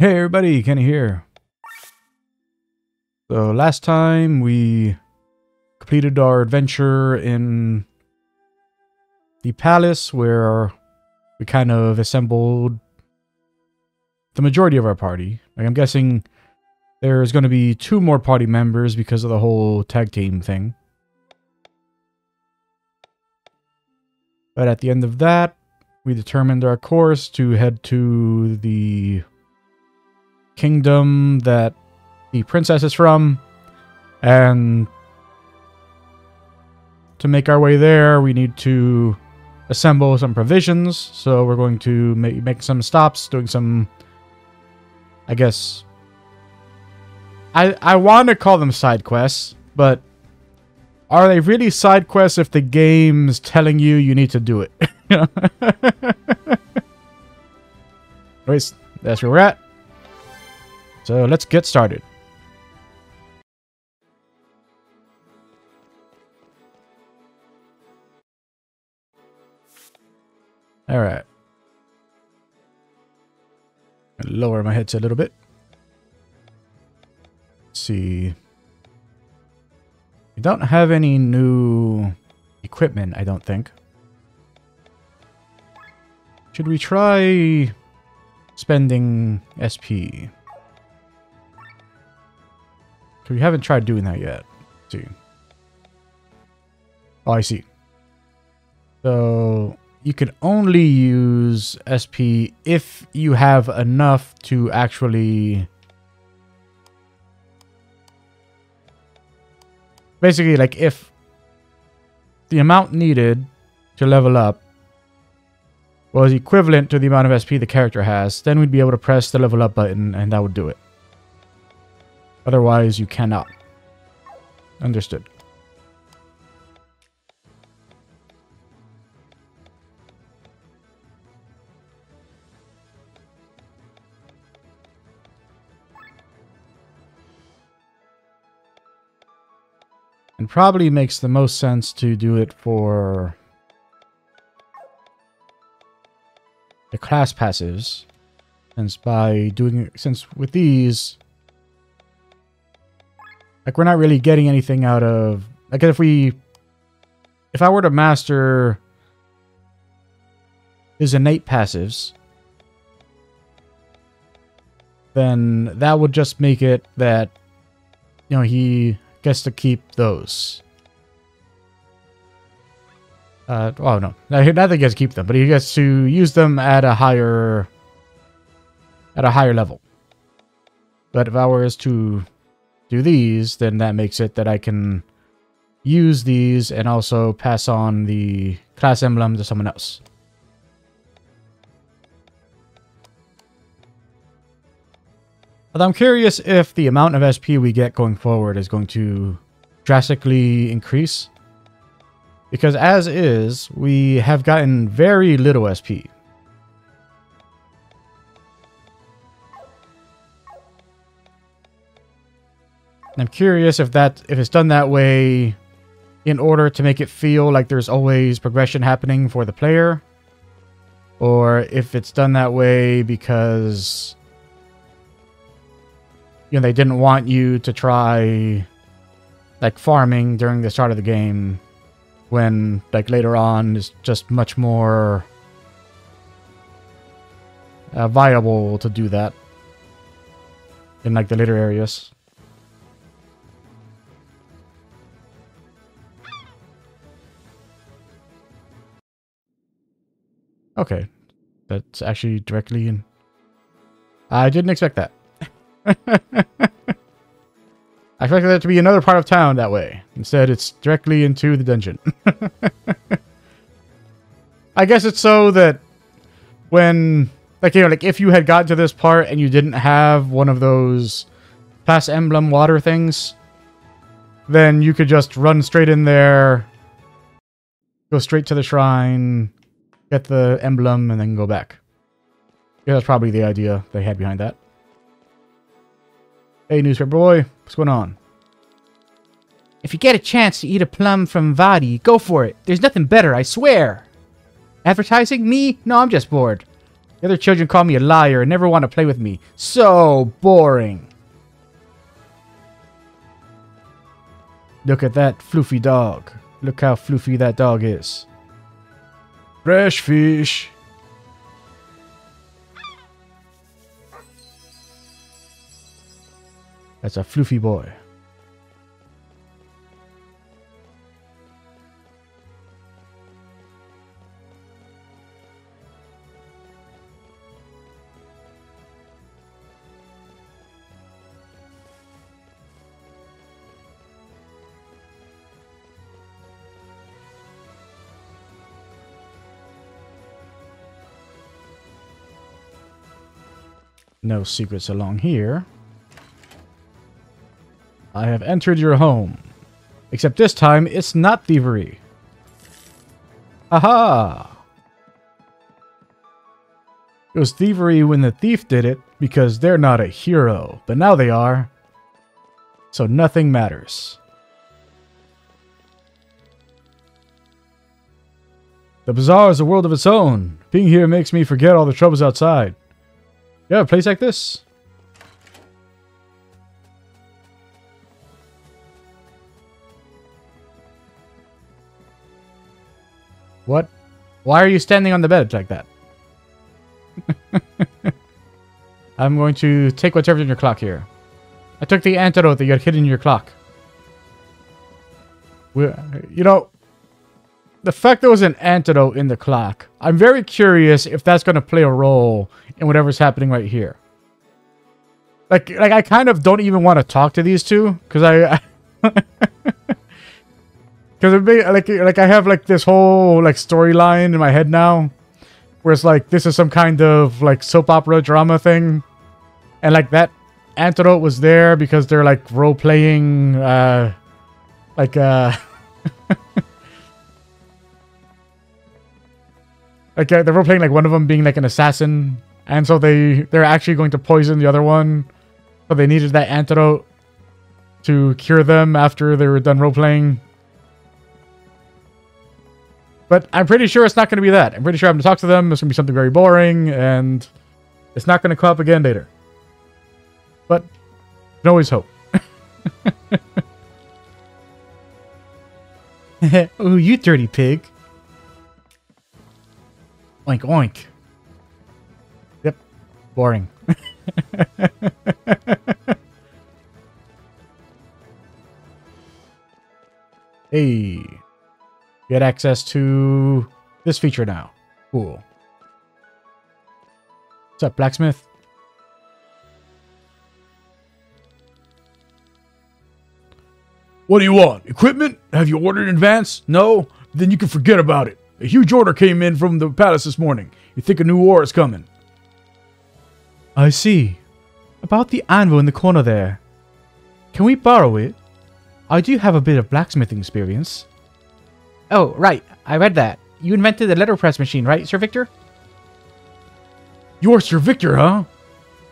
Hey everybody, Kenny here. So last time we completed our adventure in the palace where we kind of assembled the majority of our party. Like I'm guessing there's going to be two more party members because of the whole tag team thing. But at the end of that, we determined our course to head to the kingdom that the princess is from. And to make our way there, we need to assemble some provisions. So we're going to make, make some stops, doing some, I guess, I, I want to call them side quests, but are they really side quests if the game's telling you you need to do it? Anyways, that's where we're at. So let's get started. All right. Lower my headset a little bit. Let's see. We don't have any new equipment, I don't think. Should we try spending SP? We haven't tried doing that yet. Let's see. Oh, I see. So you can only use SP if you have enough to actually basically like if the amount needed to level up was equivalent to the amount of SP the character has, then we'd be able to press the level up button and that would do it. Otherwise, you cannot. Understood. And probably makes the most sense to do it for the class passives. Since by doing since with these like, we're not really getting anything out of... Like, if we... If I were to master his innate passives, then that would just make it that, you know, he gets to keep those. Uh, oh, no. Not that he gets to keep them, but he gets to use them at a higher... At a higher level. But if I was to do these, then that makes it that I can use these and also pass on the class emblem to someone else. But I'm curious if the amount of SP we get going forward is going to drastically increase. Because as is, we have gotten very little SP. And I'm curious if that if it's done that way in order to make it feel like there's always progression happening for the player. Or if it's done that way because you know they didn't want you to try like farming during the start of the game when like later on is just much more uh, viable to do that in like the later areas. Okay. That's actually directly in... I didn't expect that. I expected that to be another part of town that way. Instead, it's directly into the dungeon. I guess it's so that when... Like, you know, like if you had gotten to this part and you didn't have one of those pass emblem water things, then you could just run straight in there, go straight to the shrine, get the emblem, and then go back. Yeah, that's probably the idea they had behind that. Hey, newspaper boy, what's going on? If you get a chance to eat a plum from Vadi, go for it. There's nothing better, I swear. Advertising? Me? No, I'm just bored. The other children call me a liar and never want to play with me. So boring. Look at that floofy dog. Look how floofy that dog is. Fresh fish. That's a floofy boy. No secrets along here. I have entered your home. Except this time, it's not thievery. Aha! It was thievery when the thief did it, because they're not a hero. But now they are. So nothing matters. The bazaar is a world of its own. Being here makes me forget all the troubles outside. Have a place like this? What? Why are you standing on the bed like that? I'm going to take whatever's in your clock here. I took the antidote that you had hidden in your clock. We, you know, the fact there was an antidote in the clock, I'm very curious if that's going to play a role in whatever's happening right here. Like, like I kind of don't even want to talk to these two because I, because like like I have like this whole like storyline in my head now, where it's like this is some kind of like soap opera drama thing, and like that antidote was there because they're like role playing, uh, like uh. like they were playing like one of them being like an assassin and so they they're actually going to poison the other one. So they needed that antidote to cure them after they were done role playing. But i'm pretty sure it's not going to be that. I'm pretty sure i'm going to talk to them. It's going to be something very boring and it's not going to come up again later. But you can always hope. Oh you dirty pig Oink oink. Yep. Boring. hey. Get access to this feature now. Cool. What's up, blacksmith? What do you want? Equipment? Have you ordered in advance? No? Then you can forget about it. A huge order came in from the palace this morning. You think a new war is coming? I see. About the anvil in the corner there. Can we borrow it? I do have a bit of blacksmithing experience. Oh, right. I read that. You invented the letterpress machine, right, Sir Victor? You're Sir Victor, huh?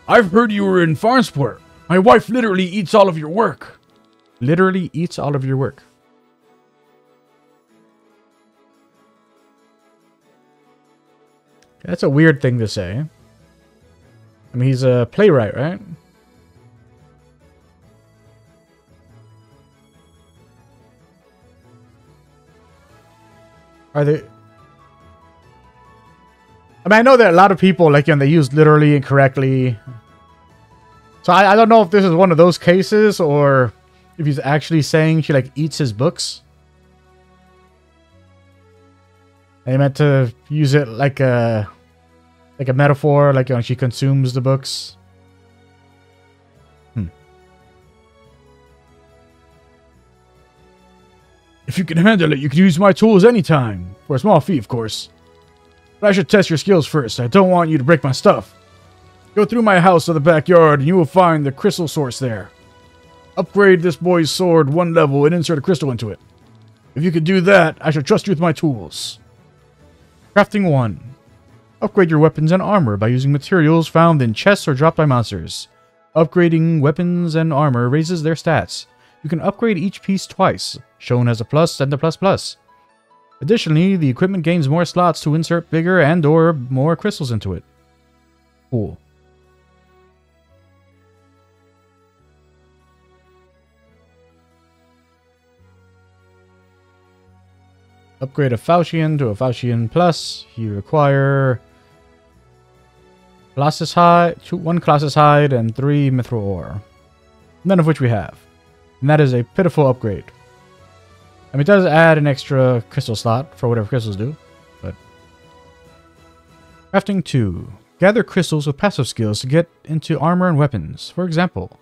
I've heard you were in Farnsport. My wife literally eats all of your work. Literally eats all of your work. That's a weird thing to say. I mean, he's a playwright, right? Are they... I mean, I know that a lot of people, like, know, they use literally incorrectly. So I, I don't know if this is one of those cases or if he's actually saying she, like, eats his books. They meant to use it like a like a metaphor, like you know, she consumes the books. Hmm. If you can handle it, you can use my tools anytime. For a small fee, of course. But I should test your skills first. I don't want you to break my stuff. Go through my house to the backyard and you will find the crystal source there. Upgrade this boy's sword one level and insert a crystal into it. If you can do that, I shall trust you with my tools. Crafting 1. Upgrade your weapons and armor by using materials found in chests or dropped by monsters. Upgrading weapons and armor raises their stats. You can upgrade each piece twice, shown as a plus and a plus plus. Additionally, the equipment gains more slots to insert bigger and or more crystals into it. Cool. Upgrade a Falchion to a Falchion Plus. You require Colossus Hide, two, one Colossus Hide, and three Mithril Ore. None of which we have. And that is a pitiful upgrade. I mean, it does add an extra crystal slot for whatever crystals do, but... Crafting 2. Gather crystals with passive skills to get into armor and weapons. For example,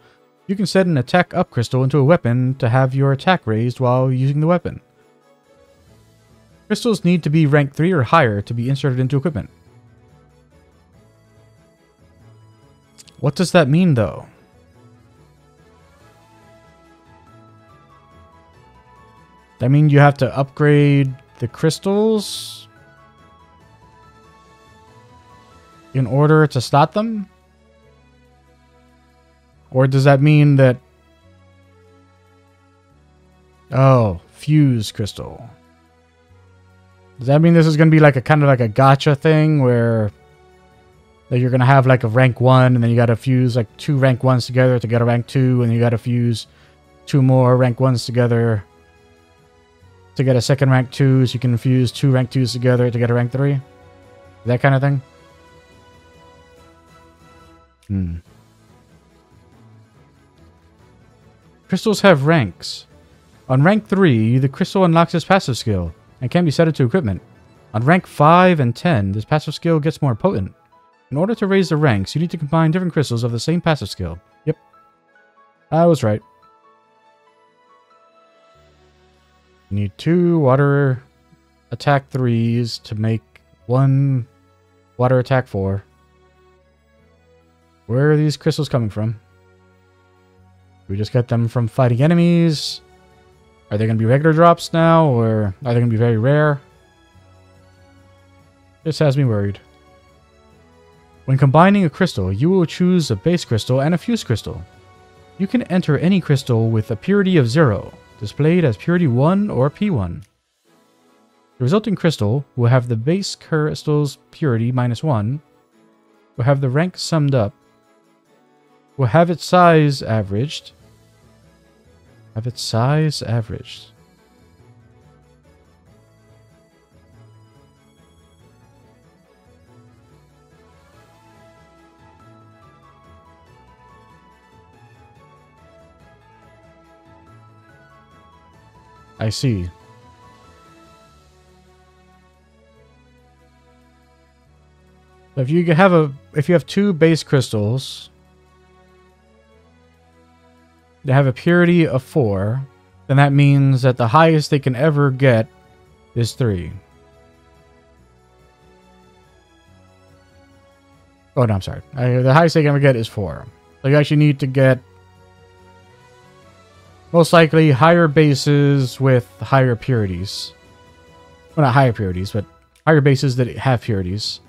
you can set an attack up crystal into a weapon to have your attack raised while using the weapon. Crystals need to be rank 3 or higher to be inserted into equipment. What does that mean, though? That mean you have to upgrade the crystals in order to stop them? Or does that mean that... Oh, fuse crystal. Does that mean this is going to be like a kind of like a gotcha thing where that you're going to have like a rank 1 and then you got to fuse like two rank 1s together to get a rank 2 and you got to fuse two more rank 1s together to get a second rank 2 so you can fuse two rank 2s together to get a rank 3? That kind of thing? Hmm. Crystals have ranks. On rank 3, the crystal unlocks its passive skill and can be set into equipment. On rank 5 and 10, this passive skill gets more potent. In order to raise the ranks, you need to combine different crystals of the same passive skill. Yep. I was right. You need two water attack 3s to make one water attack 4. Where are these crystals coming from? We just get them from fighting enemies. Are they going to be regular drops now, or are they going to be very rare? This has me worried. When combining a crystal, you will choose a base crystal and a fuse crystal. You can enter any crystal with a purity of 0, displayed as purity 1 or P1. The resulting crystal will have the base crystal's purity minus 1, will have the rank summed up, will have its size averaged, have its size averaged. I see. If you have a if you have two base crystals they have a purity of 4, then that means that the highest they can ever get is 3. Oh, no, I'm sorry. The highest they can ever get is 4. So you actually need to get most likely higher bases with higher purities. Well, not higher purities, but higher bases that have purities.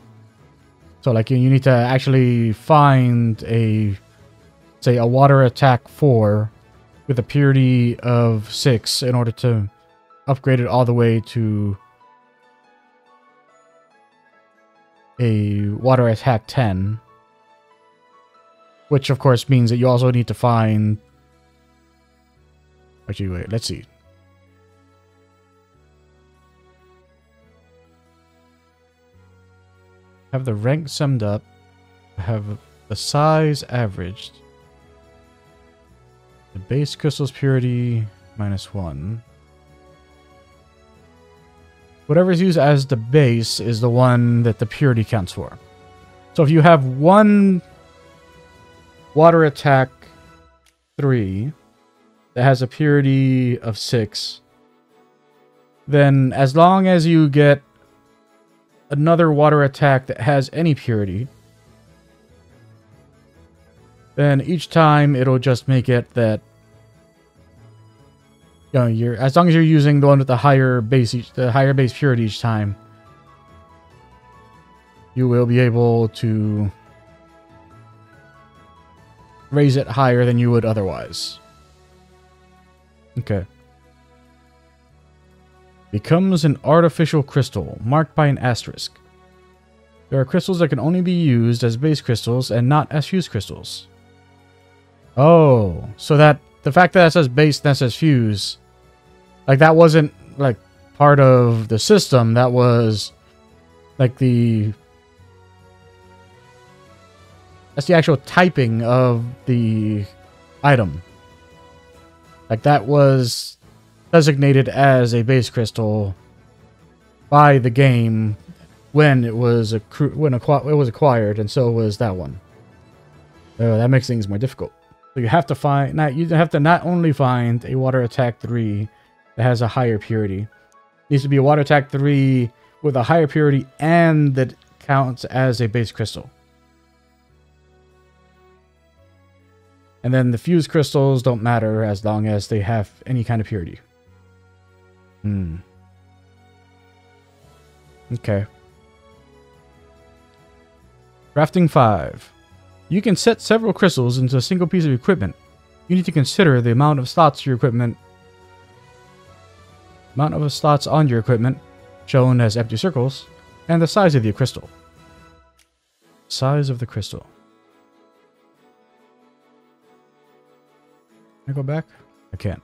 So, like, you need to actually find a say a water attack 4 with a purity of 6 in order to upgrade it all the way to a water attack 10 which of course means that you also need to find actually wait let's see. Have the rank summed up. Have the size averaged the base crystal's purity, minus one. Whatever is used as the base is the one that the purity counts for. So if you have one water attack 3 that has a purity of 6, then as long as you get another water attack that has any purity, then each time it'll just make it that you know you're as long as you're using the one with the higher base each, the higher base purity each time you will be able to raise it higher than you would otherwise. Okay. Becomes an artificial crystal marked by an asterisk. There are crystals that can only be used as base crystals and not as fuse crystals. Oh, so that the fact that it says base that says fuse, like that wasn't like part of the system. That was like the that's the actual typing of the item. Like that was designated as a base crystal by the game when it was accru- when it was acquired, and so was that one. Oh, that makes things more difficult. So you have to find not you have to not only find a water attack three that has a higher purity. It needs to be a water attack three with a higher purity and that counts as a base crystal. And then the fused crystals don't matter as long as they have any kind of purity. Hmm. Okay. Crafting 5. You can set several crystals into a single piece of equipment. You need to consider the amount of slots your equipment amount of slots on your equipment, shown as empty circles, and the size of the crystal. Size of the crystal. Can I go back? I can't.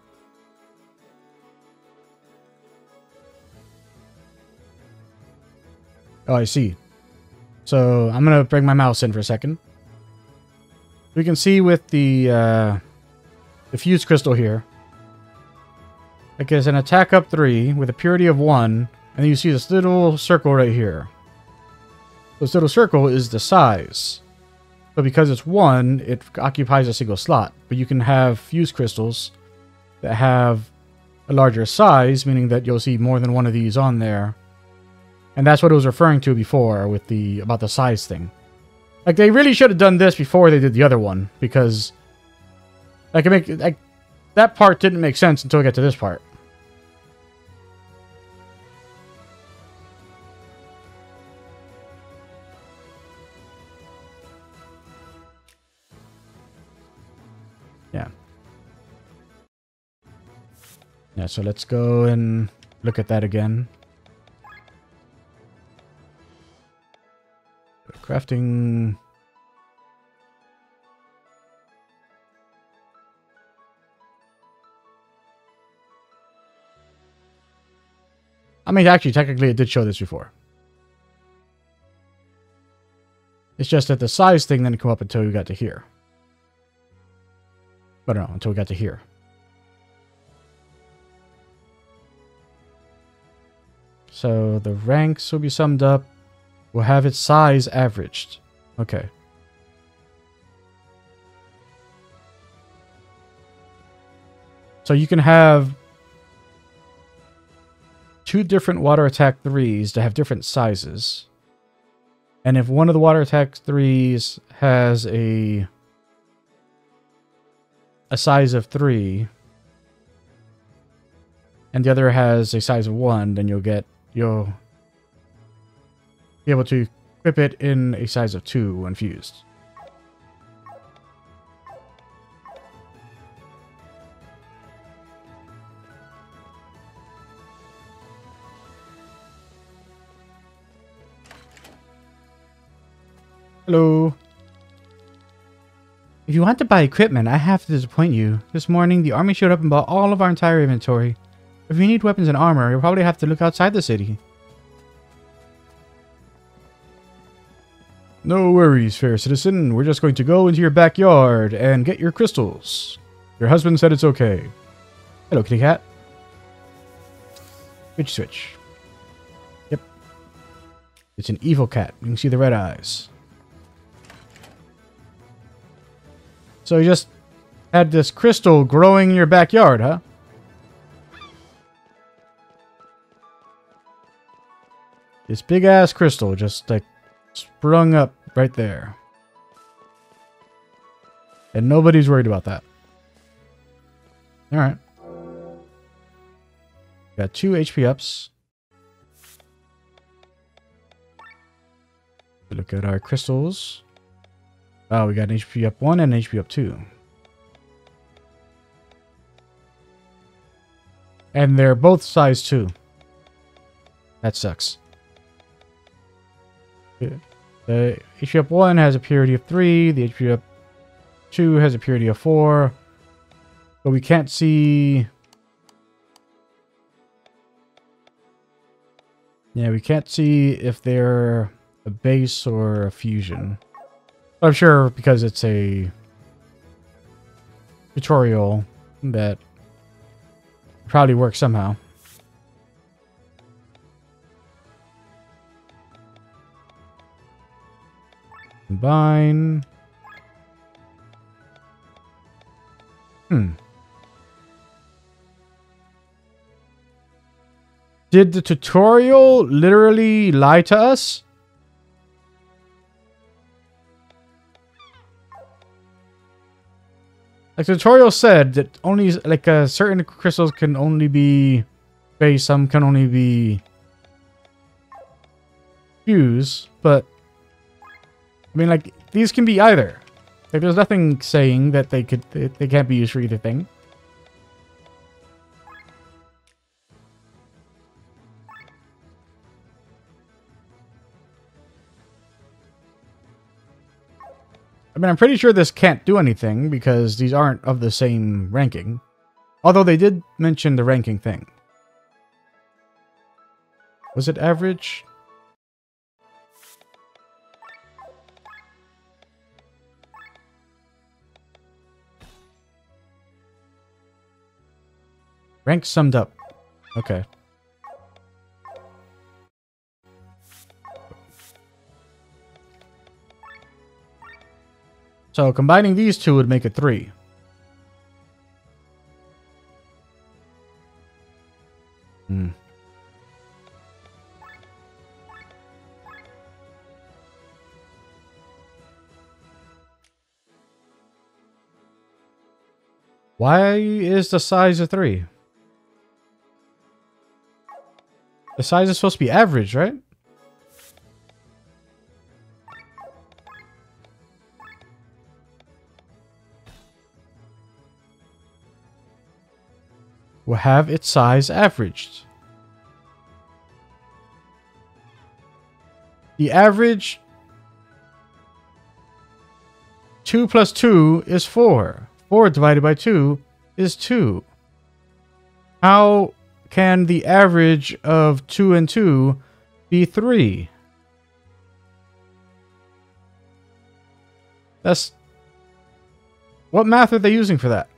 Oh, I see. So I'm gonna bring my mouse in for a second. We can see with the uh, the fused crystal here. It gives an attack up three with a purity of one, and then you see this little circle right here. This little circle is the size. But because it's one, it occupies a single slot. But you can have fused crystals that have a larger size, meaning that you'll see more than one of these on there. And that's what it was referring to before with the about the size thing. Like they really should have done this before they did the other one because like it make that part didn't make sense until we got to this part. Yeah. Yeah, so let's go and look at that again. Crafting. I mean, actually, technically, it did show this before. It's just that the size thing didn't come up until we got to here. But no, until we got to here. So the ranks will be summed up. We'll have its size averaged. Okay. So you can have two different water attack threes to have different sizes. And if one of the water attack threes has a a size of three, and the other has a size of one, then you'll get you'll able to equip it in a size of two when fused. Hello. If you want to buy equipment, I have to disappoint you. This morning, the army showed up and bought all of our entire inventory. If you need weapons and armor, you'll probably have to look outside the city. No worries, fair citizen. We're just going to go into your backyard and get your crystals. Your husband said it's okay. Hello, kitty cat. Switch, switch. Yep. It's an evil cat. You can see the red eyes. So you just had this crystal growing in your backyard, huh? This big ass crystal just like sprung up right there. And nobody's worried about that. Alright. Got two HP ups. Look at our crystals. Oh, we got an HP up 1 and an HP up 2. And they're both size 2. That sucks. The HP up 1 has a purity of 3. The HP up 2 has a purity of 4. But we can't see... Yeah, we can't see if they're a base or a fusion. I'm sure because it's a tutorial that probably works somehow. Combine. Hmm. Did the tutorial literally lie to us? Like the tutorial said that only like uh, certain crystals can only be base, some can only be fuse, but I mean like these can be either. Like there's nothing saying that they could they, they can't be used for either thing. I mean, I'm pretty sure this can't do anything because these aren't of the same ranking. Although they did mention the ranking thing. Was it average? Rank summed up. Okay. So combining these two would make it three. Hmm. Why is the size of three? The size is supposed to be average, right? We'll have its size averaged. The average 2 plus 2 is 4. 4 divided by 2 is 2. How can the average of 2 and 2 be 3? That's... What math are they using for that?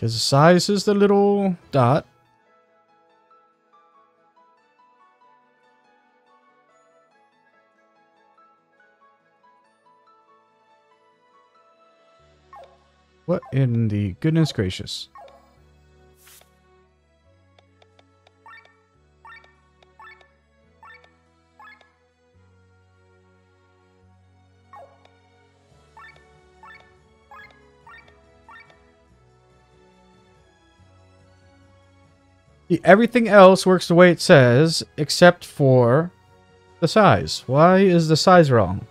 Because the size is the little dot. What in the goodness gracious? Everything else works the way it says, except for the size. Why is the size wrong?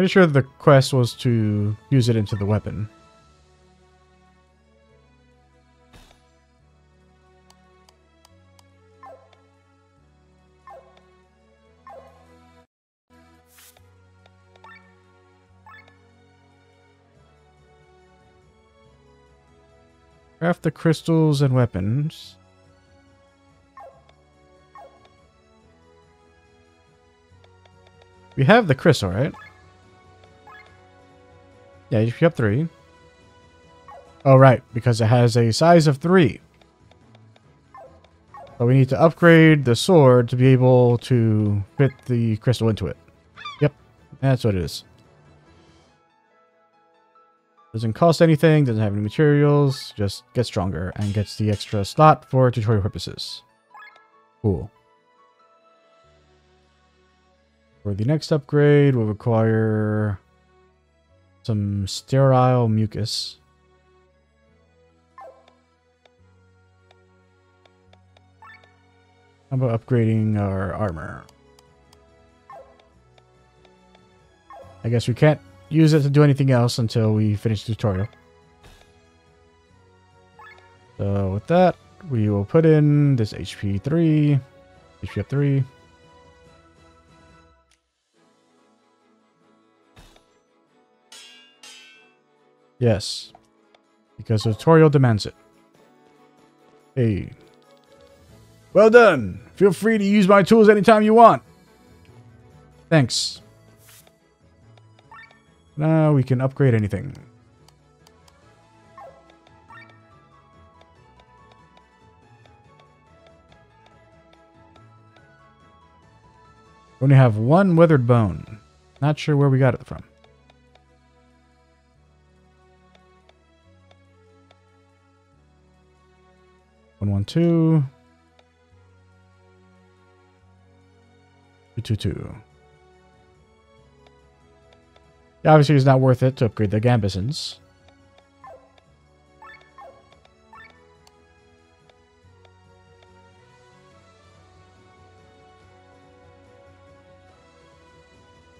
Pretty sure the quest was to use it into the weapon. Craft the crystals and weapons. We have the crystal, right? Yeah, you have three. Oh, right, because it has a size of 3. But we need to upgrade the sword to be able to fit the crystal into it. Yep, that's what it is. Doesn't cost anything, doesn't have any materials, just gets stronger and gets the extra slot for tutorial purposes. Cool. For the next upgrade, we'll require some sterile mucus. How about upgrading our armor? I guess we can't use it to do anything else until we finish the tutorial. So with that, we will put in this HP 3, HP up 3. Yes, because tutorial demands it. Hey. Well done! Feel free to use my tools anytime you want. Thanks. Now we can upgrade anything. We only have one withered bone. Not sure where we got it from. One one two. Two two two. Yeah, obviously it's not worth it to upgrade the Gambesons.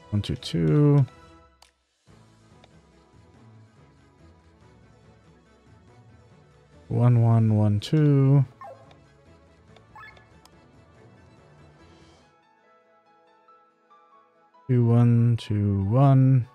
One, two, two. One, one, one, two. Two, one, two, one.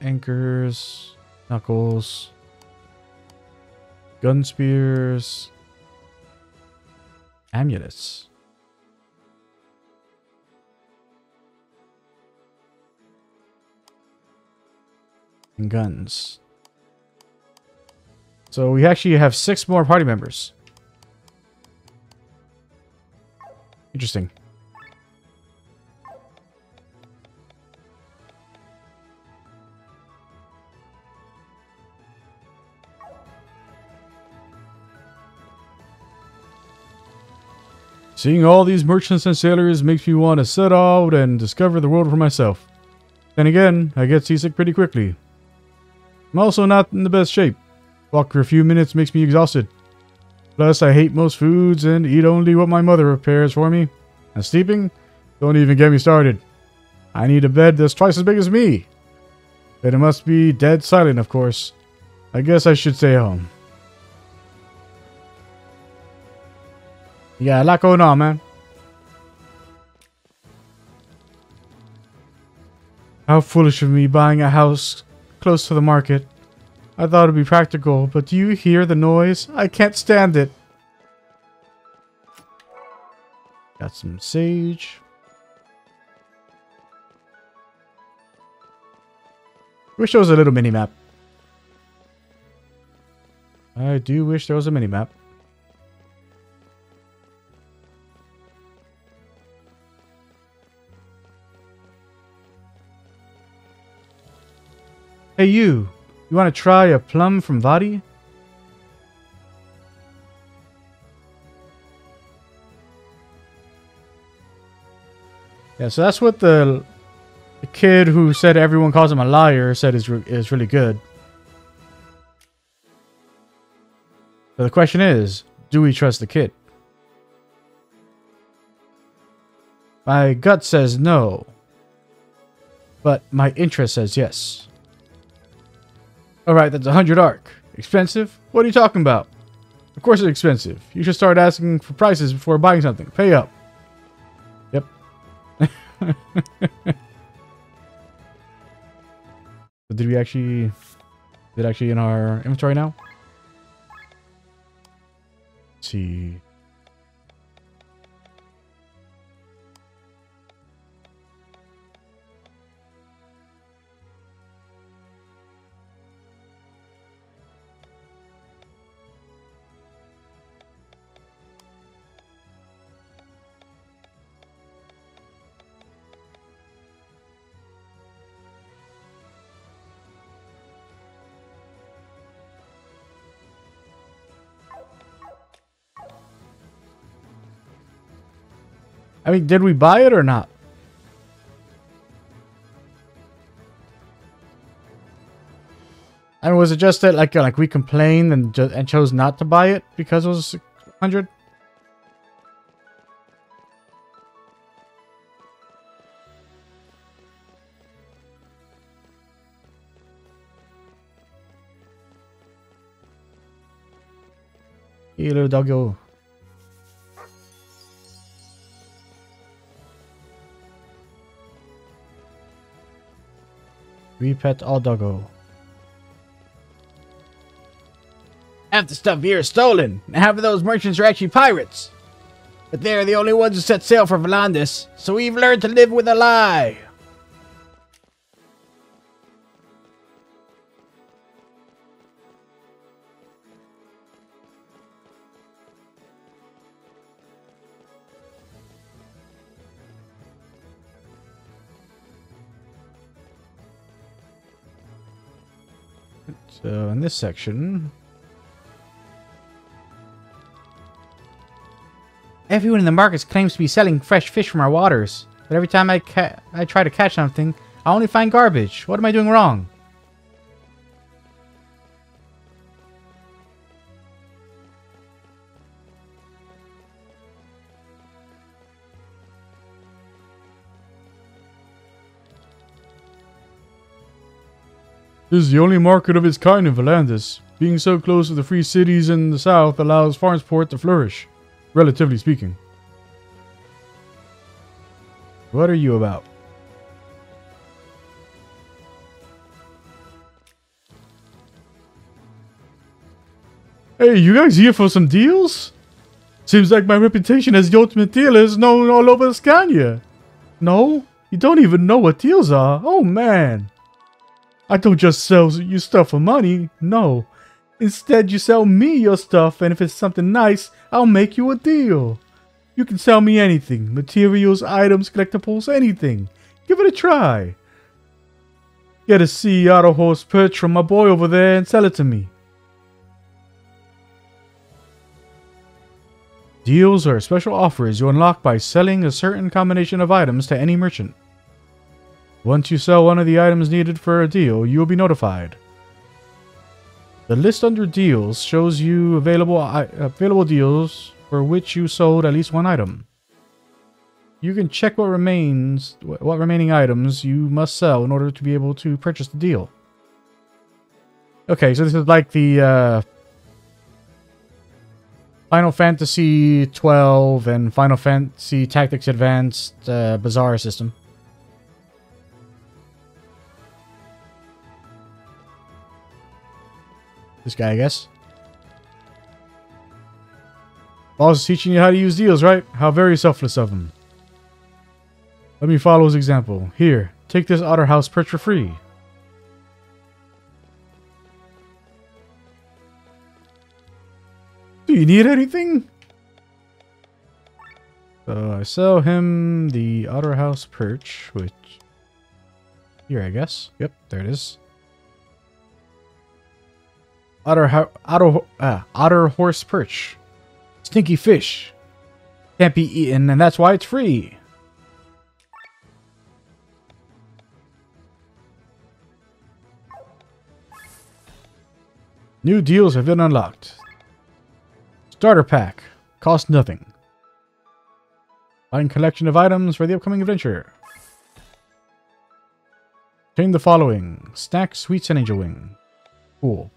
Anchors, knuckles, gun spears, amulets. And guns. So we actually have six more party members. Interesting. Seeing all these merchants and sailors makes me want to set out and discover the world for myself. Then again, I get seasick pretty quickly. I'm also not in the best shape. Walk for a few minutes makes me exhausted. Plus, I hate most foods and eat only what my mother prepares for me. And sleeping? Don't even get me started. I need a bed that's twice as big as me. Then it must be dead silent, of course. I guess I should stay home. Yeah, a lot going on, man. How foolish of me buying a house close to the market. I thought it'd be practical, but do you hear the noise? I can't stand it. Got some sage. Wish there was a little mini map. I do wish there was a mini map. Hey you, you want to try a plum from Vadi? Yeah, so that's what the, the kid who said everyone calls him a liar said is, re is really good. So the question is, do we trust the kid? My gut says no. But my interest says yes. Alright, that's 100 arc. Expensive? What are you talking about? Of course it's expensive. You should start asking for prices before buying something. Pay up. Yep. So did we actually... Is it actually in our inventory now? Let's see. I mean, did we buy it or not? And was it just that like like we complained and and chose not to buy it because it was hundred? Hey, little doggo. Repet all doggo. Half the stuff here is stolen, and half of those merchants are actually pirates. But they're the only ones who set sail for Valandis, so we've learned to live with a lie. So in this section, Everyone in the markets claims to be selling fresh fish from our waters, but every time I I try to catch something, I only find garbage. What am I doing wrong? This is the only market of its kind in Valandis. Being so close to the free cities in the south allows Farnsport to flourish, relatively speaking. what are you about? Hey, you guys here for some deals? Seems like my reputation as the ultimate dealer is known all over Scania. No? You don't even know what deals are? Oh man. I don't just sell you stuff for money, no. Instead, you sell me your stuff, and if it's something nice, I'll make you a deal. You can sell me anything materials, items, collectibles, anything. Give it a try. Get a sea auto horse perch from my boy over there and sell it to me. Deals are special offers you unlock by selling a certain combination of items to any merchant. Once you sell one of the items needed for a deal, you will be notified. The list under deals shows you available available deals for which you sold at least one item. You can check what remains what remaining items you must sell in order to be able to purchase the deal. Okay, so this is like the uh, Final Fantasy 12 and Final Fantasy Tactics Advanced uh, Bazaar system. This guy, I guess. Boss is teaching you how to use deals, right? How very selfless of him. Let me follow his example. Here, take this Otter House perch for free. Do you need anything? So I sell him the Otter House perch, which here I guess. Yep, there it is. Otter otter uh, otter horse perch, stinky fish, can't be eaten, and that's why it's free. New deals have been unlocked. Starter pack. Cost nothing. Find collection of items for the upcoming adventure. Obtain the following. Snack, sweets, and angel wing. Cool.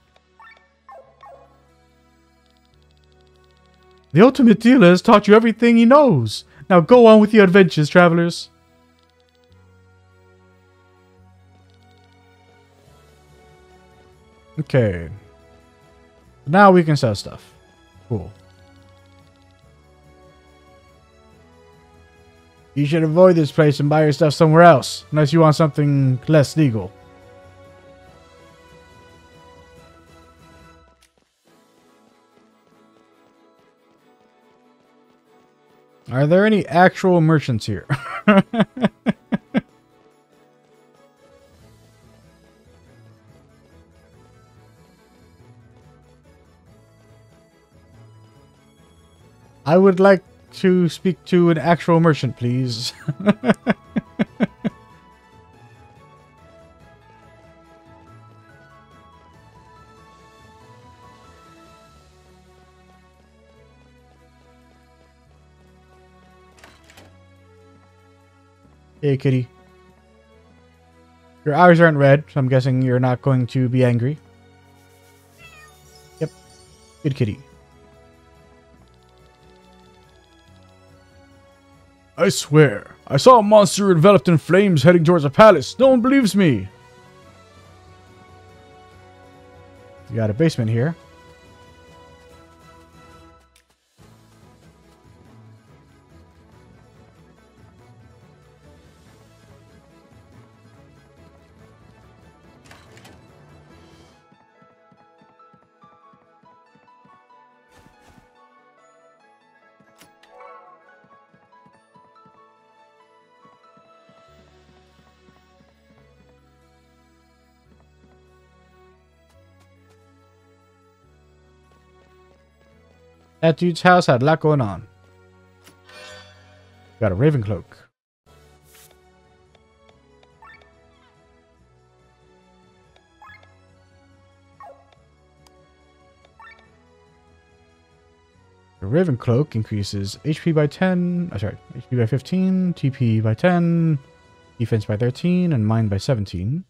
The ultimate dealer has taught you everything he knows. Now go on with your adventures, travelers. Okay. Now we can sell stuff. Cool. You should avoid this place and buy your stuff somewhere else, unless you want something less legal. Are there any actual merchants here? I would like to speak to an actual merchant, please. hey, kitty. Your eyes aren't red, so I'm guessing you're not going to be angry. Yep. Good kitty. I swear, I saw a monster enveloped in flames heading towards the palace. No one believes me. You got a basement here. That dude's house had a lot going on. Got a raven cloak. The Raven Cloak increases HP by 10, oh, sorry, HP by 15, TP by 10, defense by 13, and mind by 17.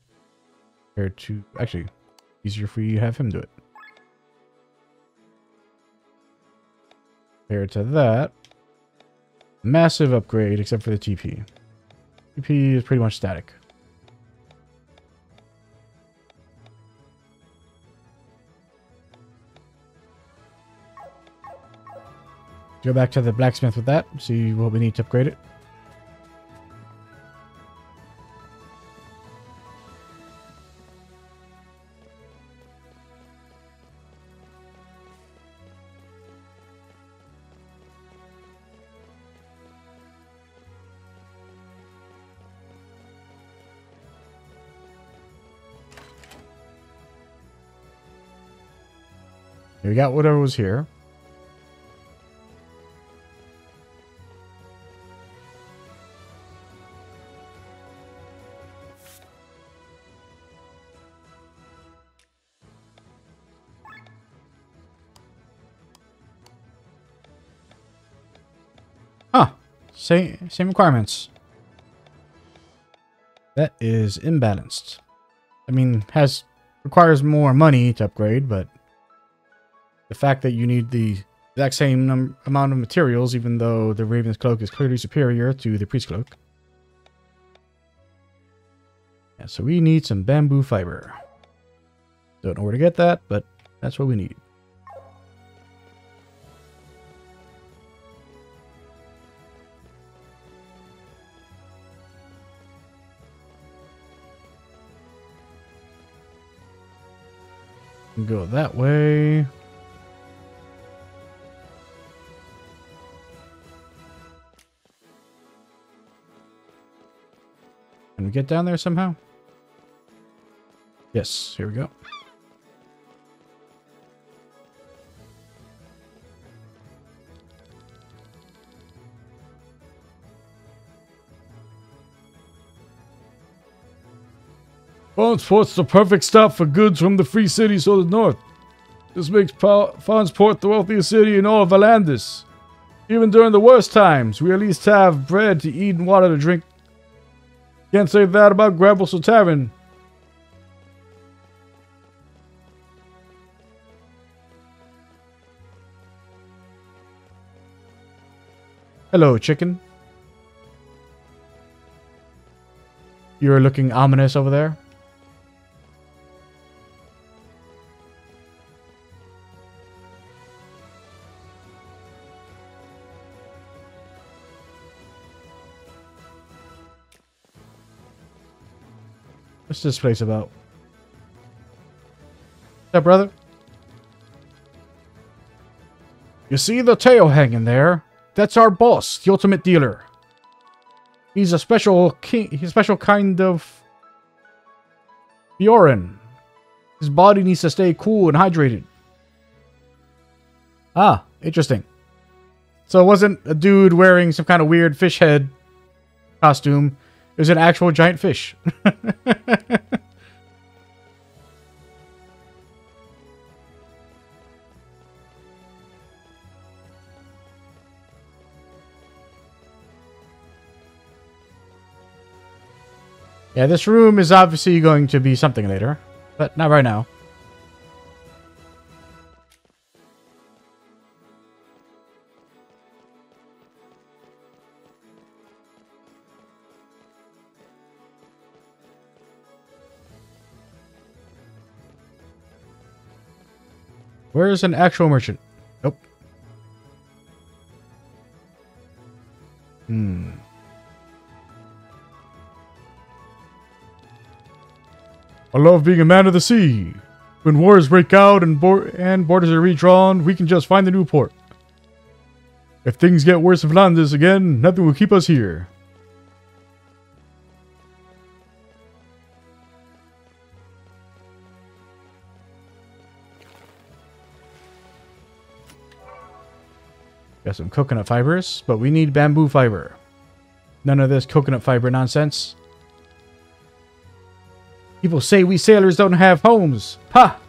Compared to, actually, easier for you to have him do it. Compared to that, massive upgrade except for the TP. TP is pretty much static. Go back to the blacksmith with that, see what we need to upgrade it. We got whatever was here. Huh. Same, same requirements. That is imbalanced. I mean, has requires more money to upgrade, but the fact that you need the exact same amount of materials, even though the Raven's Cloak is clearly superior to the Priest Cloak. Yeah, so we need some bamboo fiber. Don't know where to get that, but that's what we need. Go that way. Can we get down there somehow? Yes, here we go. Farnsport's the perfect stop for goods from the free cities to the north. This makes Fawnsport the wealthiest city in all of Valandis. Even during the worst times, we at least have bread to eat and water to drink. Can't say that about Gravelstone Tavern. Hello, chicken. You're looking ominous over there. What's this place about? What's up, brother? You see the tail hanging there? That's our boss, the ultimate dealer. He's a special king, he's a special kind of Bjorn. His body needs to stay cool and hydrated. Ah, interesting. So it wasn't a dude wearing some kind of weird fish head costume. Was an actual giant fish. Yeah, this room is obviously going to be something later, but not right now. Where is an actual merchant? Nope. Hmm. I love being a man of the sea. When wars break out and, and borders are redrawn, we can just find the new port. If things get worse in Flanders again, nothing will keep us here. Got some coconut fibers, but we need bamboo fiber. None of this coconut fiber nonsense. People say we sailors don't have homes. Ha!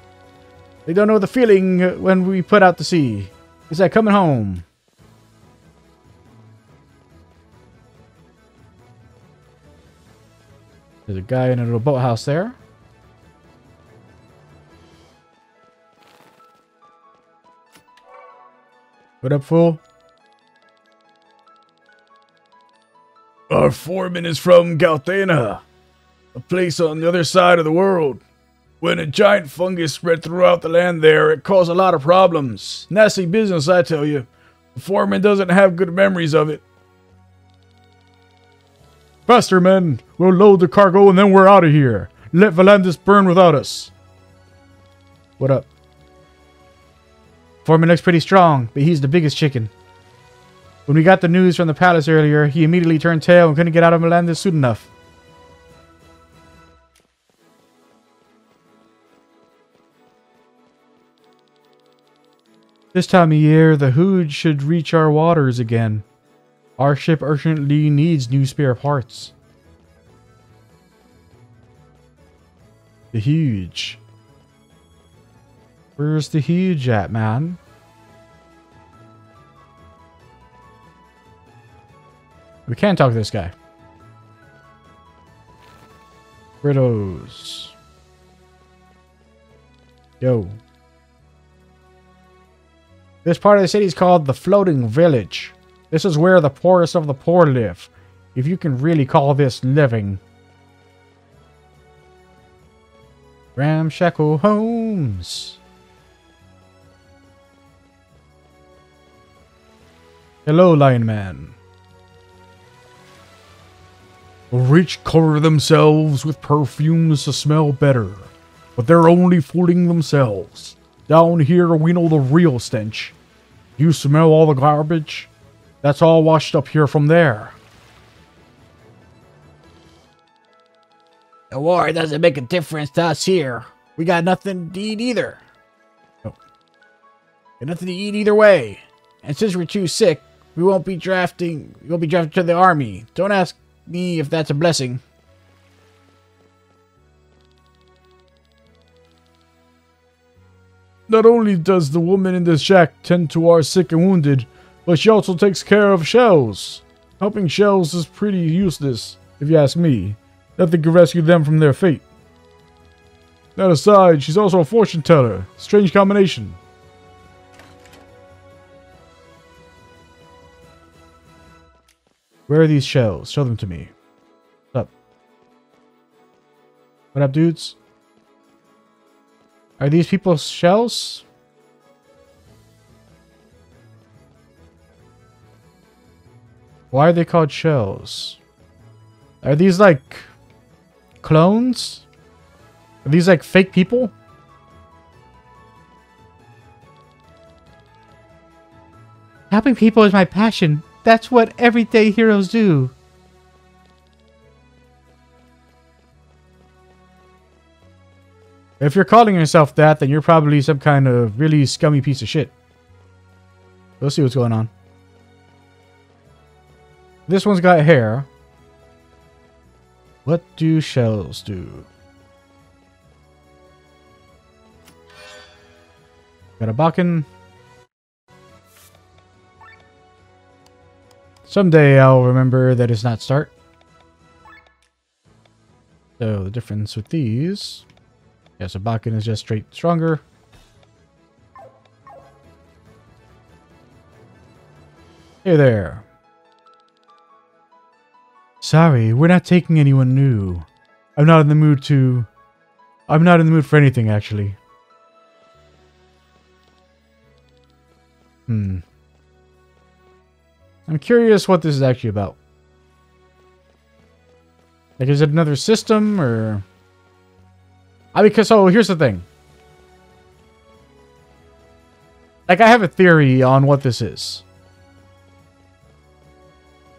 They don't know the feeling when we put out to sea. It's like coming home. There's a guy in a little boathouse there. What up, fool? Our foreman is from Galtena a place on the other side of the world. When a giant fungus spread throughout the land there, it caused a lot of problems. Nasty business, I tell you. The foreman doesn't have good memories of it. Faster, men! We'll load the cargo and then we're out of here. Let Valandis burn without us. What up? Foreman looks pretty strong, but he's the biggest chicken. When we got the news from the palace earlier, he immediately turned tail and couldn't get out of Valandis soon enough. This time of year, the Hood should reach our waters again. Our ship urgently needs new spare parts. The Huge. Where's the Huge at, man? We can talk to this guy. Ritos. Yo. This part of the city is called the Floating Village. This is where the poorest of the poor live, if you can really call this living. Ramshackle homes. Hello, Lion Man. The rich cover themselves with perfumes to smell better, but they're only fooling themselves. Down here, we know the real stench. You smell all the garbage? That's all washed up here from there. The war doesn't make a difference to us here. We got nothing to eat either. Got nothing to eat either way. And since we're too sick, we won't be drafting. We won't be drafted to the army. Don't ask me if that's a blessing. Not only does the woman in this shack tend to our sick and wounded, but she also takes care of shells. Helping shells is pretty useless, if you ask me. Nothing can rescue them from their fate. That aside, she's also a fortune teller. Strange combination. Where are these shells? Show them to me. What's up? What up, dudes? Are these people's shells? Why are they called shells? Are these like clones? Are these like fake people? Helping people is my passion. That's what everyday heroes do. If you're calling yourself that, then you're probably some kind of really scummy piece of shit. We'll see what's going on. This one's got hair. What do shells do? Got a Bakken. Someday I'll remember that it's not start. So the difference with these... Yeah, so Bakken is just straight stronger. Hey there. Sorry, we're not taking anyone new. I'm not in the mood to... I'm not in the mood for anything, actually. Hmm. I'm curious what this is actually about. Like, is it another system, or... I because so oh, here's the thing. Like I have a theory on what this is.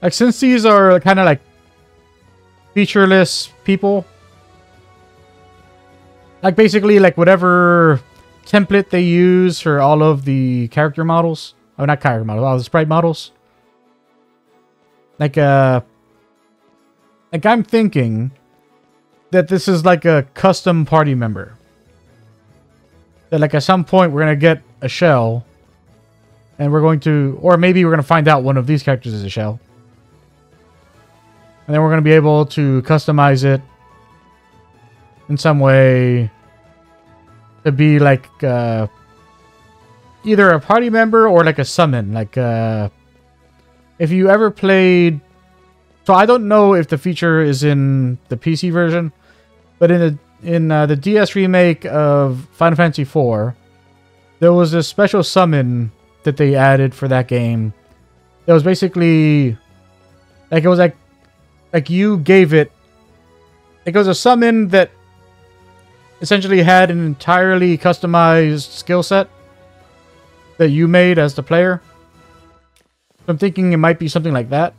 Like since these are kind of like featureless people, like basically like whatever template they use for all of the character models, oh not character models, all the sprite models. Like uh, like I'm thinking that this is like a custom party member. That like at some point we're gonna get a shell, and we're going to, or maybe we're gonna find out one of these characters is a shell, and then we're gonna be able to customize it in some way to be like uh, either a party member or like a summon. Like uh, if you ever played so I don't know if the feature is in the PC version, but in the in uh, the DS remake of Final Fantasy IV, there was a special summon that they added for that game. It was basically like it was like like you gave it. It was a summon that essentially had an entirely customized skill set that you made as the player. I'm thinking it might be something like that.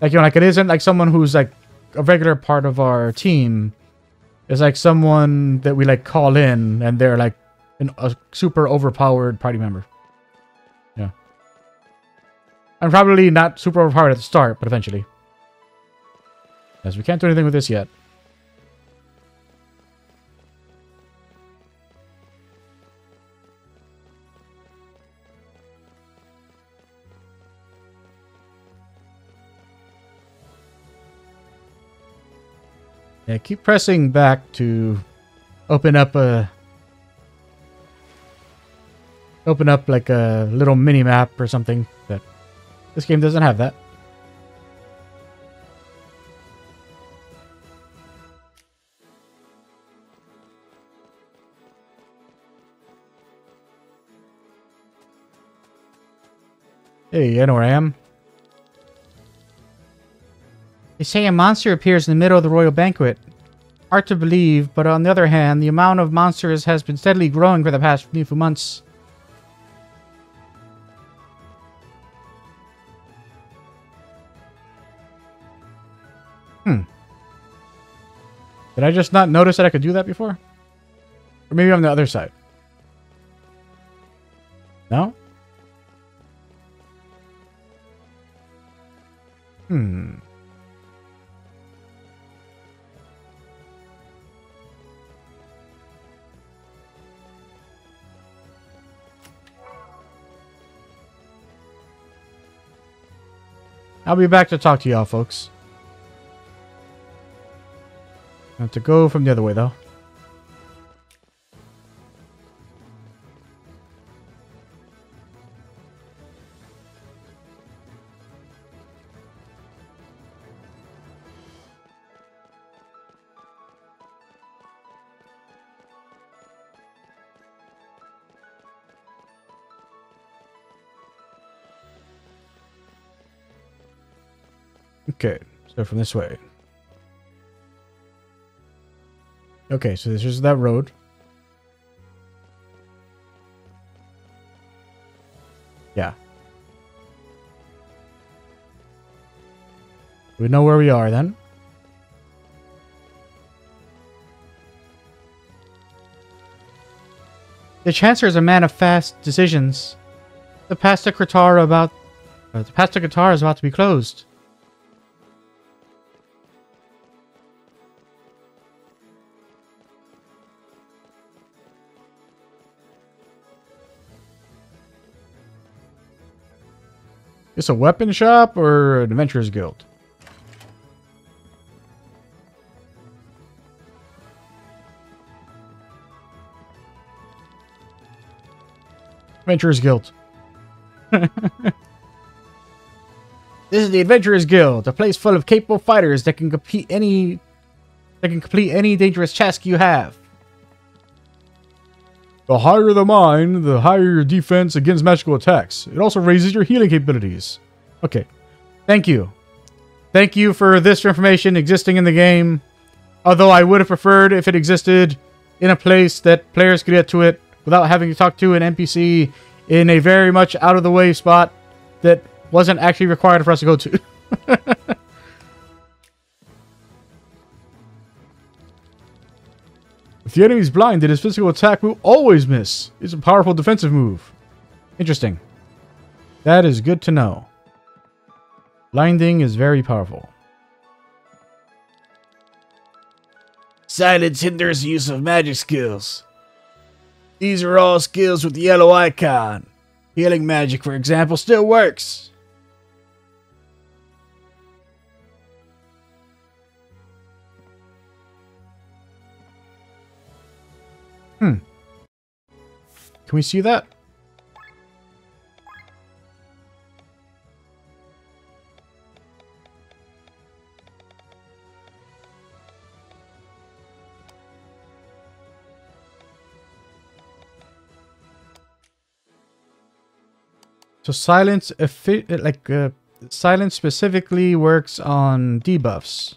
Like, you know, like it isn't like someone who's like a regular part of our team. It's like someone that we like call in and they're like an, a super overpowered party member. Yeah. I'm probably not super overpowered at the start, but eventually. As we can't do anything with this yet. Yeah, keep pressing back to open up a open up like a little mini map or something but this game doesn't have that. Hey, I know where I am. They say a monster appears in the middle of the royal banquet. Hard to believe, but on the other hand, the amount of monsters has been steadily growing for the past few months. Hmm. Did I just not notice that I could do that before? Or maybe on the other side. No? Hmm. I'll be back to talk to y'all, folks. I have to go from the other way, though. From this way. Okay, so this is that road. Yeah. We know where we are then. The Chancellor is a man of fast decisions. The Pasta Kratara about uh, the Pasta Kratara is about to be closed. Is a weapon shop or an adventurers guild? Adventurers Guild. this is the Adventurers Guild, a place full of capable fighters that can compete any that can complete any dangerous task you have. The higher the mine, the higher your defense against magical attacks. It also raises your healing capabilities. Okay. Thank you. Thank you for this information existing in the game. Although I would have preferred if it existed in a place that players could get to it without having to talk to an NPC in a very much out of the way spot that wasn't actually required for us to go to. if the enemy enemy's blinded, his physical attack will always miss. It's a powerful defensive move. Interesting. That is good to know. Blinding is very powerful. Silence hinders the use of magic skills. These are all skills with the yellow icon. Healing magic, for example, still works. Hmm. Can we see that? So silence, like uh, silence specifically works on debuffs,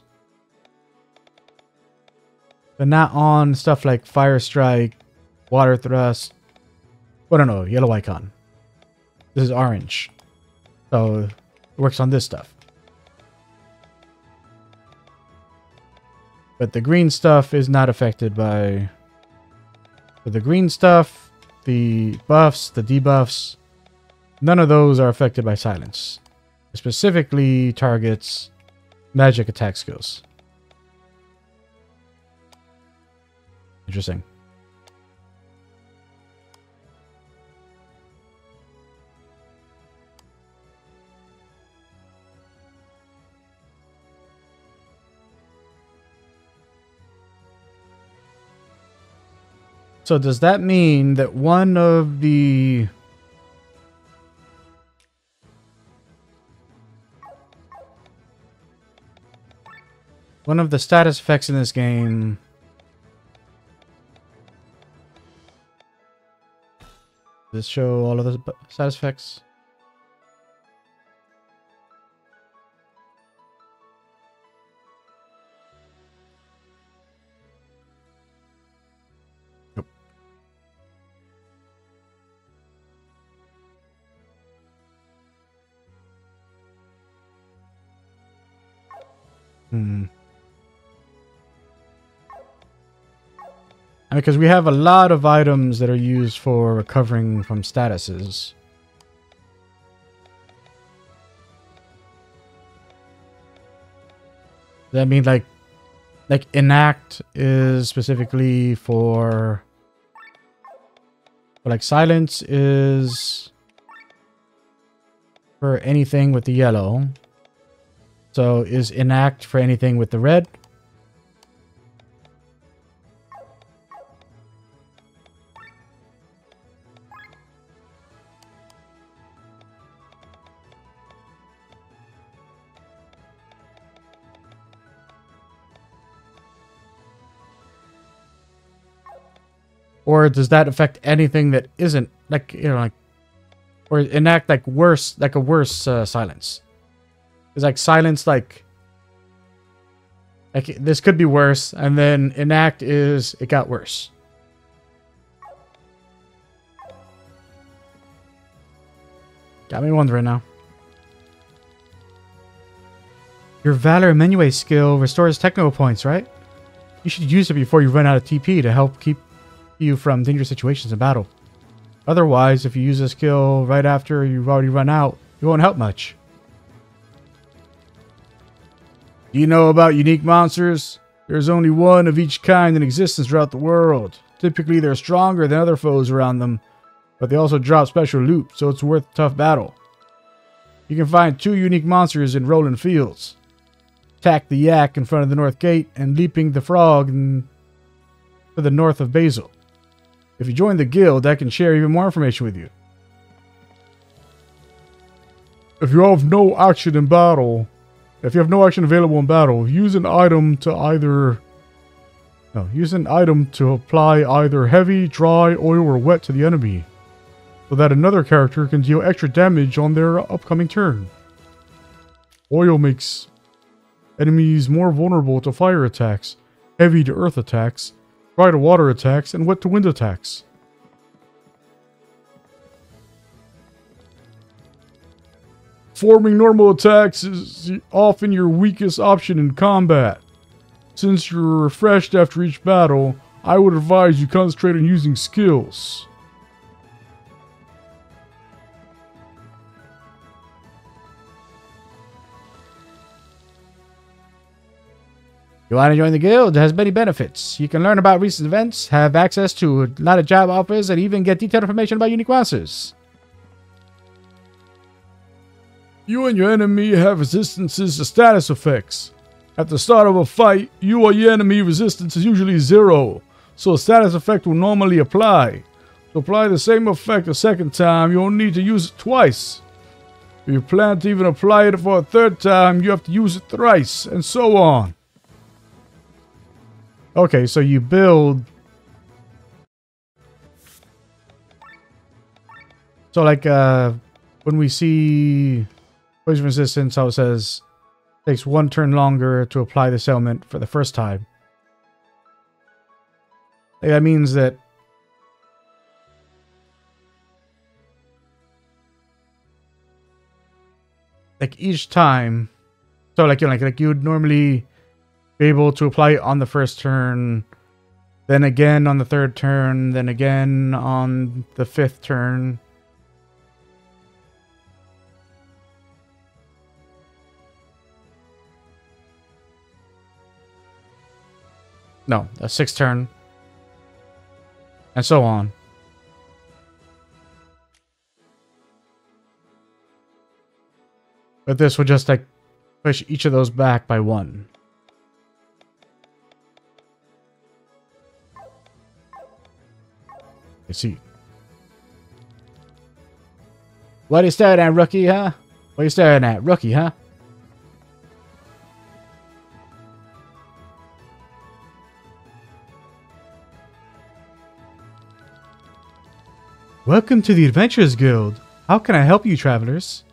but not on stuff like fire strike, water thrust. Well, no, no, yellow icon. This is orange, so it works on this stuff. But the green stuff is not affected by. For the green stuff, the buffs, the debuffs None of those are affected by silence. It specifically targets magic attack skills. Interesting. So does that mean that one of the One of the status effects in this game... this show all of the status effects? Hmm. Because we have a lot of items that are used for recovering from statuses. That means like like enact is specifically for like silence is for anything with the yellow. So is enact for anything with the red? Or does that affect anything that isn't like you know like or enact like worse like a worse uh, silence? It's like silence, like like this could be worse, and then enact is it got worse. Got me wondering now. Your Valor Menue skill restores techno points, right? You should use it before you run out of TP to help keep you from dangerous situations in battle. Otherwise, if you use a skill right after you've already run out, it won't help much. Do you know about unique monsters? There's only one of each kind in existence throughout the world. Typically, they're stronger than other foes around them, but they also drop special loot, so it's worth a tough battle. You can find two unique monsters in Rohlan Fields. Attack the yak in front of the north gate and leaping the frog in, to the north of Basil. If you join the guild, I can share even more information with you. If you have no action in battle, if you have no action available in battle, use an item to either no, use an item to apply either heavy, dry, oil, or wet to the enemy, so that another character can deal extra damage on their upcoming turn. Oil makes enemies more vulnerable to fire attacks, heavy to earth attacks, dry to water attacks, and wet to wind attacks. Forming normal attacks is often your weakest option in combat. Since you're refreshed after each battle, I would advise you concentrate on using skills. You want to join the guild? It has many benefits. You can learn about recent events, have access to a lot of job offers, and even get detailed information about unique monsters. You and your enemy have resistances to status effects. At the start of a fight, you or your enemy resistance is usually zero, so a status effect will normally apply. To apply the same effect a second time, you'll need to use it twice. If you plan to even apply it for a third time, you have to use it thrice, and so on. Okay, so you build. So, like, uh, when we see poison resistance, how it says takes one turn longer to apply this element for the first time. Like, that means that like each time, so like you know, like like you would normally be able to apply it on the first turn, then again on the third turn, then again on the fifth turn. No, a sixth turn. And so on. But this would just like push each of those back by one. I see. What are you staring at, rookie, huh? What are you staring at, rookie, huh? Welcome to the Adventurers Guild. How can I help you, travelers?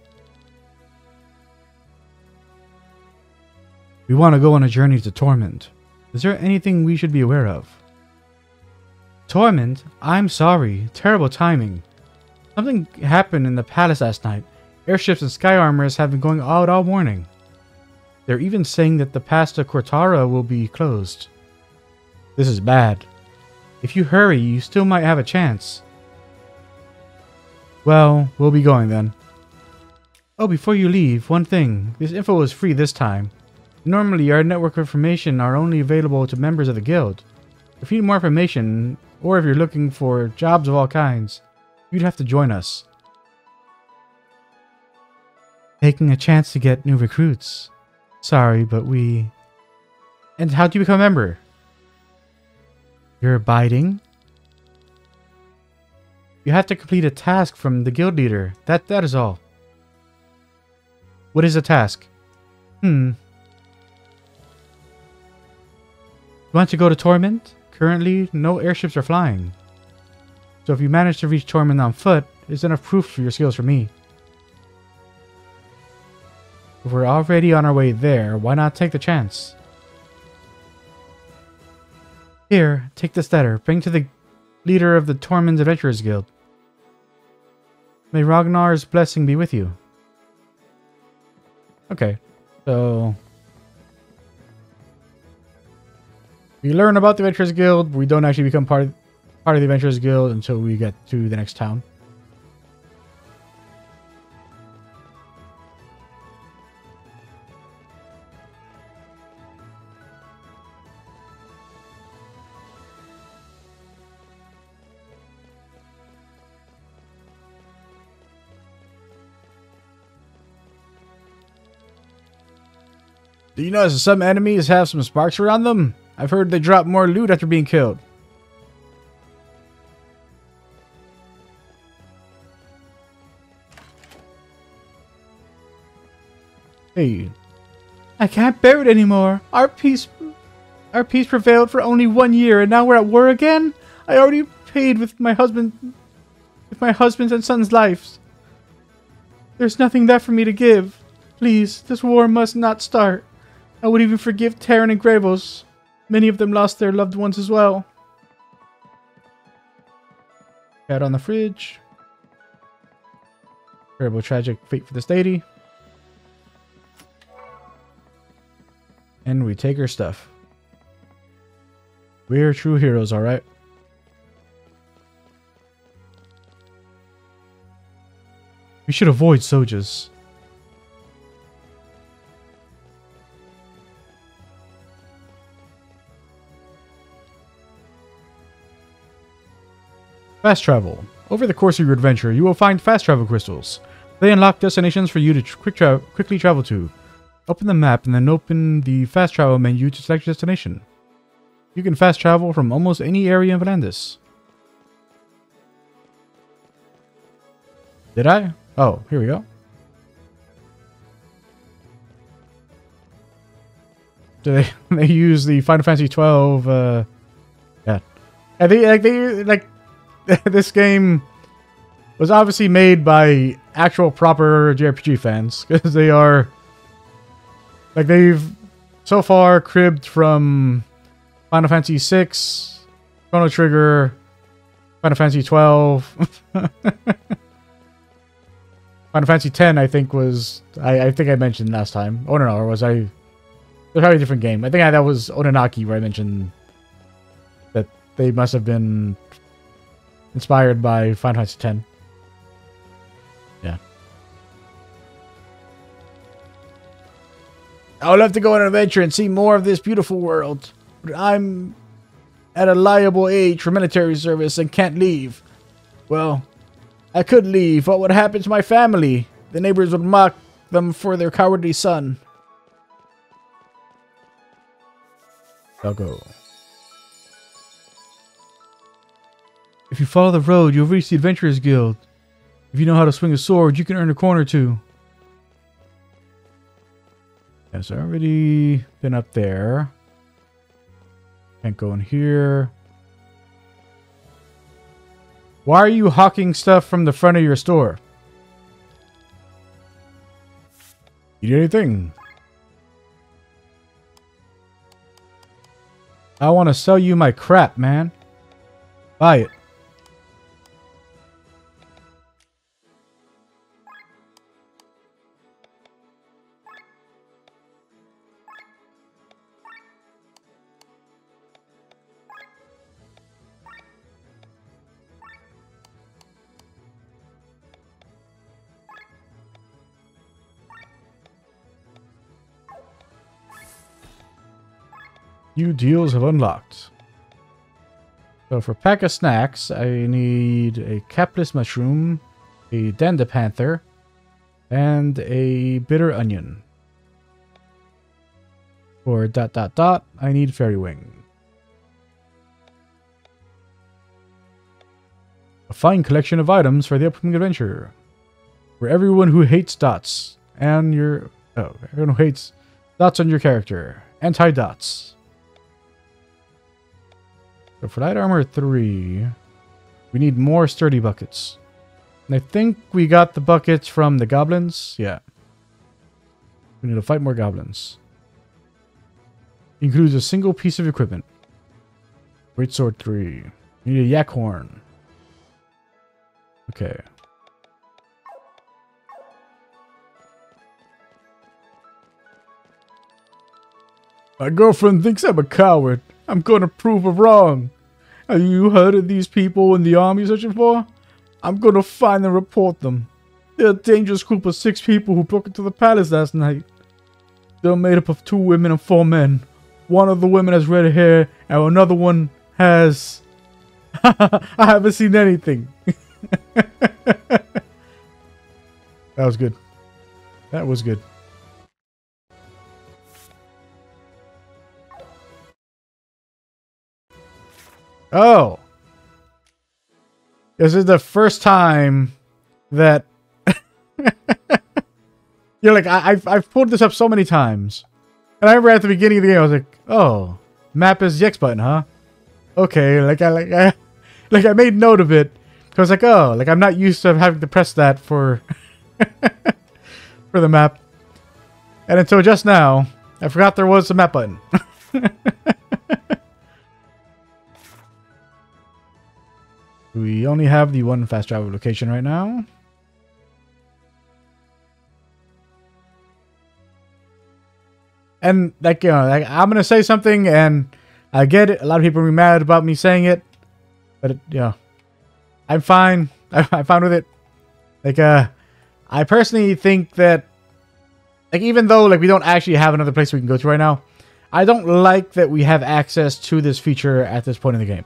We want to go on a journey to Torment. Is there anything we should be aware of? Torment? I'm sorry. Terrible timing. Something happened in the palace last night. Airships and sky armors have been going out all morning. They're even saying that the pass to Kortara will be closed. This is bad. If you hurry, you still might have a chance. Well, we'll be going then. Oh, before you leave, one thing. This info is free this time. Normally, our network information are only available to members of the guild. If you need more information, or if you're looking for jobs of all kinds, you'd have to join us. Taking a chance to get new recruits. Sorry, but we... And how do you become a member? You're abiding? You have to complete a task from the guild leader. That that is all. What is a task? Hmm. You want to go to Torment? Currently, no airships are flying. So if you manage to reach Tormund on foot, it's enough proof for your skills for me. If we're already on our way there, why not take the chance? Here, take this letter. Bring to the leader of the Tormund Adventurers Guild. May Ragnar's blessing be with you. Okay, so we learn about the Adventurers Guild. We don't actually become part of, part of the Adventurers Guild until we get to the next town. Do you notice some enemies have some sparks around them? I've heard they drop more loot after being killed. Hey, I can't bear it anymore. Our peace, our peace prevailed for only one year, and now we're at war again. I already paid with my husband, with my husband's and son's lives. There's nothing left for me to give. Please, this war must not start. I would even forgive Terran and Gravos. Many of them lost their loved ones as well. Cat on the fridge. Terrible tragic fate for this lady. And we take her stuff. We're true heroes, alright? We should avoid Sojas. Fast travel. Over the course of your adventure, you will find fast travel crystals. They unlock destinations for you to quick tra- quickly travel to. Open the map and then open the fast travel menu to select your destination. You can fast travel from almost any area in Valandis. Did I? Oh, here we go. Do they they use the Final Fantasy 12 uh yeah. Yeah, they like they like this game was obviously made by actual proper JRPG fans because they are like they've so far cribbed from Final Fantasy 6, Chrono Trigger, Final Fantasy 12. Final Fantasy 10 I think was I, I think I mentioned last time. Oh no, no, or was I They're probably a different game. I think I, that was Oninaki where I mentioned that they must have been inspired by Final Fantasy X. Yeah. I would love to go on an adventure and see more of this beautiful world. But I'm at a liable age for military service and can't leave. Well, I could leave. What would happen to my family? The neighbors would mock them for their cowardly son. I'll go. If you follow the road, you'll reach the Adventurers Guild. If you know how to swing a sword, you can earn a corner too. Yes, I already been up there. Can't go in here. Why are you hawking stuff from the front of your store? You need anything? I want to sell you my crap, man. Buy it. New deals have unlocked. So for pack of snacks, I need a capless mushroom, a dandapanther, and a bitter onion. For dot dot dot, I need fairy wing. A fine collection of items for the upcoming adventure. For everyone who hates dots and your oh, everyone who hates dots on your character. Anti dots. So for light armor 3, we need more sturdy buckets. And I think we got the buckets from the goblins. Yeah. We need to fight more goblins. Includes a single piece of equipment. Great sword three. We need a yak horn. Okay. My girlfriend thinks I'm a coward. I'm gonna prove her wrong. Have you heard of these people in the army searching for? I'm gonna find and report them. They're a dangerous group of six people who broke into the palace last night. They're made up of two women and four men. One of the women has red hair, and another one has. I haven't seen anything. that was good. That was good. Oh. This is the first time that you're like I, have I've pulled this up so many times, and I remember at the beginning of the game I was like, oh, map is the X button, huh? Okay, like I like I like I made note of it because I was like oh, like I'm not used to having to press that for for the map, and until just now, I forgot there was a map button. We only have the one fast travel location right now. And like you know, like I'm gonna say something, and I get it. A lot of people be mad about me saying it, but it, you know, I'm fine. I, I'm fine with it. Like, uh, I personally think that, like, even though like we don't actually have another place we can go to right now, I don't like that we have access to this feature at this point in the game.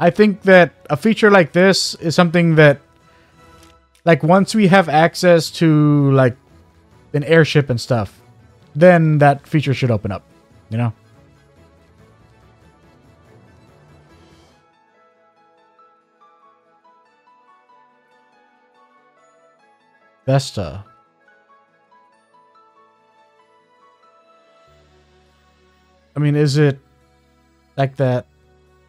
I think that a feature like this is something that, like, once we have access to, like, an airship and stuff, then that feature should open up, you know? Vesta. I mean, is it like that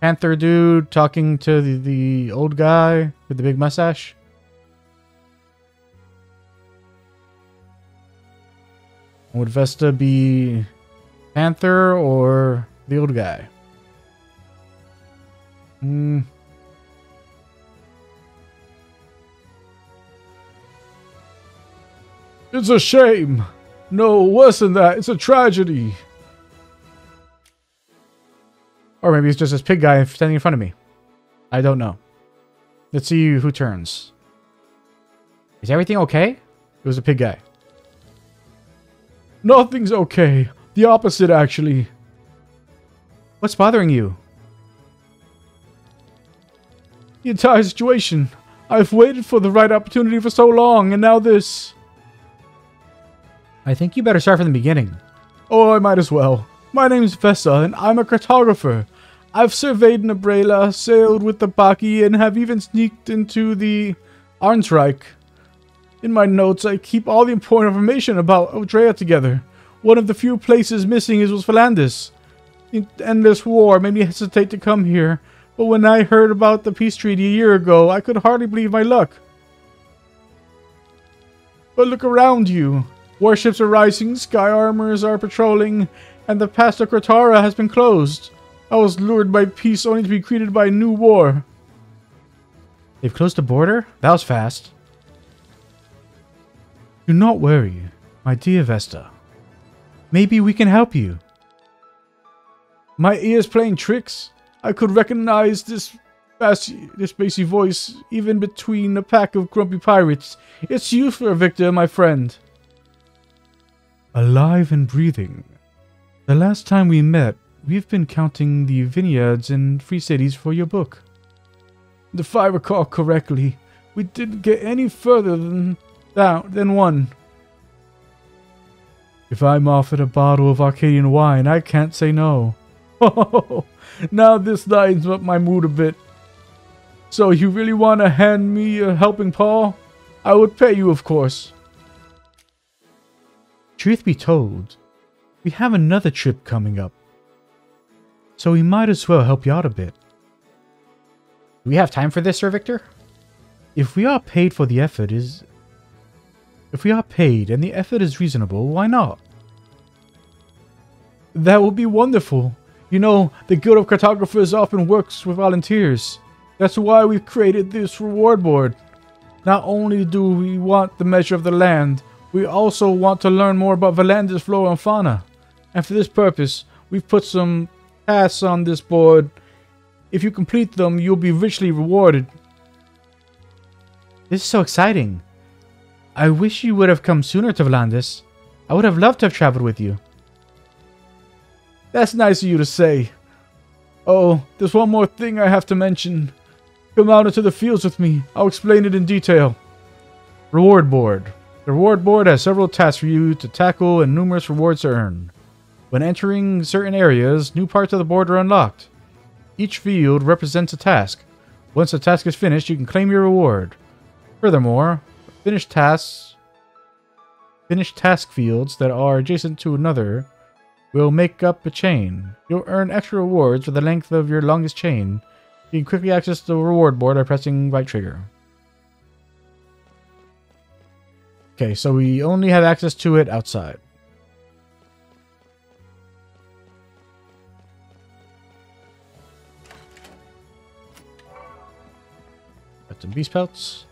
Panther dude talking to the, the old guy with the big mustache? Would Vesta be Panther or the old guy? Hmm. It's a shame. No, worse than that. It's a tragedy. Or maybe it's just this pig guy standing in front of me. I don't know. Let's see who turns. Is everything okay? It was a pig guy. Nothing's okay. The opposite, actually. What's bothering you? The entire situation. I've waited for the right opportunity for so long, and now this. I think you better start from the beginning. Oh, I might as well. My name's Vesta, and I'm a cartographer. I've surveyed Nabrela, sailed with the Baki, and have even sneaked into the Arnsreich. In my notes, I keep all the important information about Odrea together. One of the few places missing is was Valandis. The endless war made me hesitate to come here, but when I heard about the peace treaty a year ago, I could hardly believe my luck. But look around you. Warships are rising, sky armors are patrolling, and the pass to Kortara has been closed. I was lured by peace only to be greeted by a new war. They've closed the border? That was fast. Do not worry, my dear Vesta. Maybe we can help you. My ears playing tricks. I could recognize this bassy, this bassy voice even between a pack of grumpy pirates. It's you, Sir Victor, my friend. Alive and breathing. The last time we met, we've been counting the vineyards and free cities for your book. If I recall correctly, we didn't get any further than that than one. If I'm offered a bottle of Arcadian wine, I can't say no. Now this lightens up my mood a bit. So you really want to hand me a helping paw? I would pay you, of course. Truth be told, we have another trip coming up. So we might as well help you out a bit. Do we have time for this, Sir Victor? If we are paid for the effort, is If we are paid and the effort is reasonable, why not? That would be wonderful. You know, the Guild of Cartographers often works with volunteers. That's why we've created this reward board. Not only do we want the measure of the land, we also want to learn more about Valanda's flora and fauna. And for this purpose, we've put some tasks on this board. If you complete them, you'll be richly rewarded. This is so exciting. I wish you would have come sooner to Valandis. I would have loved to have traveled with you. That's nice of you to say. Oh, there's one more thing I have to mention. Come out into the fields with me. I'll explain it in detail. Reward board. The reward board has several tasks for you to tackle and numerous rewards to earn. When entering certain areas, new parts of the board are unlocked. Each field represents a task. Once the task is finished, you can claim your reward. Furthermore, finished tasks, finished task fields that are adjacent to another will make up a chain. You'll earn extra rewards for the length of your longest chain. You can quickly access the reward board by pressing right trigger. Okay, so we only have access to it outside. Some beast pelts.